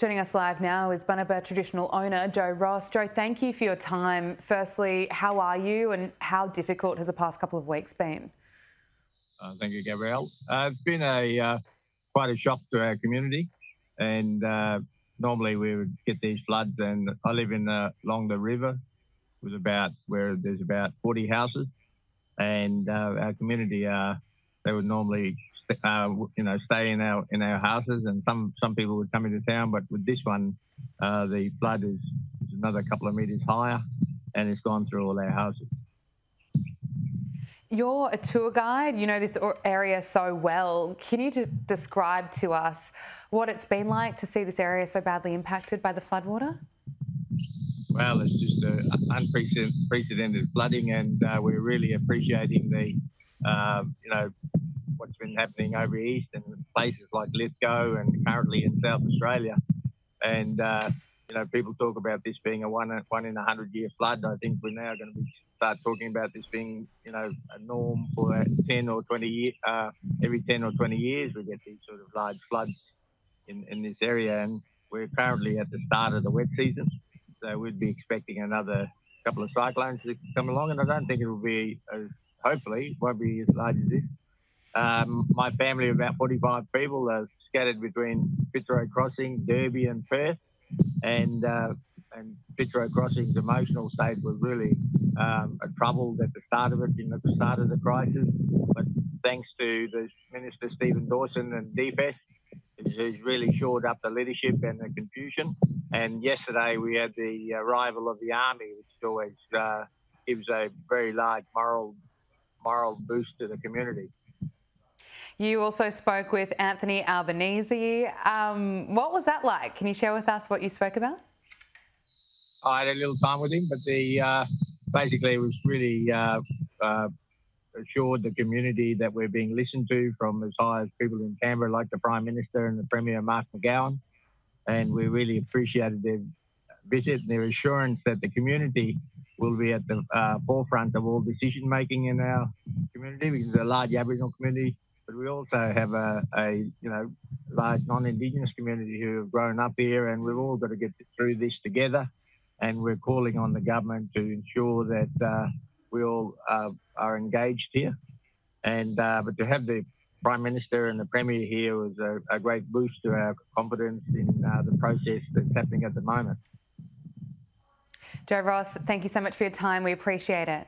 Joining us live now is Bunuba traditional owner Joe Ross. Joe, thank you for your time. Firstly, how are you and how difficult has the past couple of weeks been? Uh, thank you, Gabrielle. Uh, it's been a uh, quite a shock to our community, and uh, normally we would get these floods. And I live in uh, along the river, with about where there's about 40 houses, and uh, our community they would normally uh, you know, stay in our in our houses, and some some people would come into town. But with this one, uh, the flood is, is another couple of meters higher, and it's gone through all our houses. You're a tour guide. You know this area so well. Can you describe to us what it's been like to see this area so badly impacted by the floodwater? Well, it's just unprecedented flooding, and uh, we're really appreciating the, uh, you know, what's been happening over east and places like Lithgow and currently in South Australia. And uh, you know, people talk about this being a one one in a hundred year flood. I think we're now going to be start talking about this being you know a norm for ten or twenty. Uh, every ten or twenty years, we get these sort of large floods in in this area, and we're currently at the start of the wet season, so we'd be expecting another couple of cyclones to come along, and I don't think it will be as hopefully won't be as large as this. Um, my family of about 45 people are scattered between Fitzroy Crossing, Derby, and Perth. And uh, and Fitzroy Crossing's emotional state was really um, troubled at the start of it, in the start of the crisis. But thanks to the Minister Stephen Dawson and DFS, who's really shored up the leadership and the confusion. And yesterday we had the arrival of the army, which always uh, gives a very large moral moral boost to the community. You also spoke with Anthony Albanese. Um, what was that like? Can you share with us what you spoke about? I had a little time with him, but the uh, basically it was really uh, uh, assured the community that we're being listened to from as high as people in Canberra, like the Prime Minister and the Premier Mark McGowan, and we really appreciated their visit and their assurance that the community will be at the uh, forefront of all decision making in our community because it's a large Aboriginal community we also have a, a you know large non-indigenous community who have grown up here, and we've all got to get through this together. And we're calling on the government to ensure that uh, we all uh, are engaged here. And uh, but to have the Prime Minister and the Premier here was a, a great boost to our confidence in uh, the process that's happening at the moment. Joe Ross, thank you so much for your time. We appreciate it.